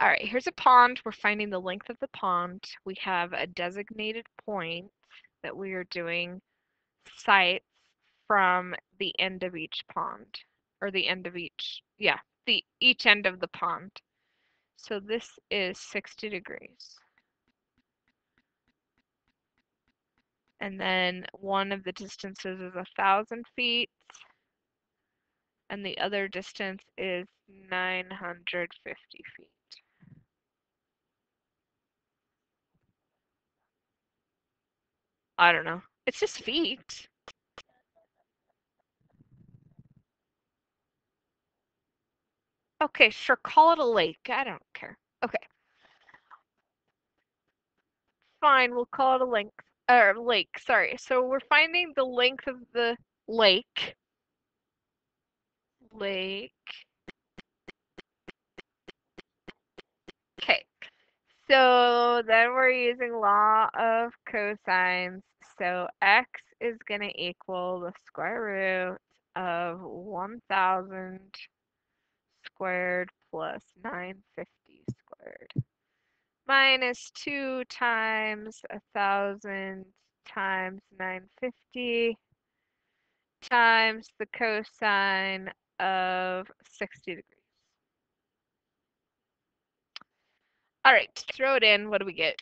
All right, here's a pond. We're finding the length of the pond. We have a designated point that we are doing sights from the end of each pond, or the end of each, yeah, the each end of the pond. So this is 60 degrees. And then one of the distances is a thousand feet, and the other distance is 950 feet. I don't know. It's just feet. Okay, sure, call it a lake. I don't care. Okay. Fine, we'll call it a length or lake, sorry. So we're finding the length of the lake. Lake. Okay. Then we're using law of cosines. So x is going to equal the square root of 1000 squared plus 950 squared minus 2 times 1000 times 950 times the cosine of 60 degrees. All right, throw it in. What do we get?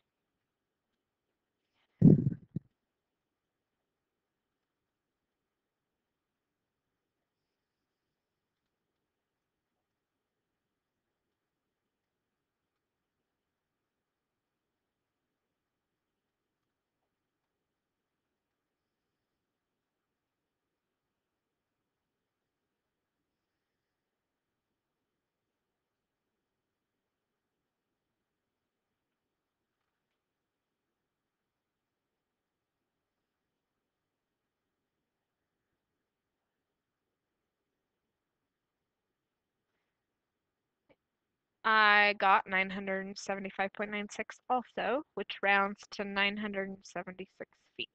I got 975.96 also, which rounds to 976 feet.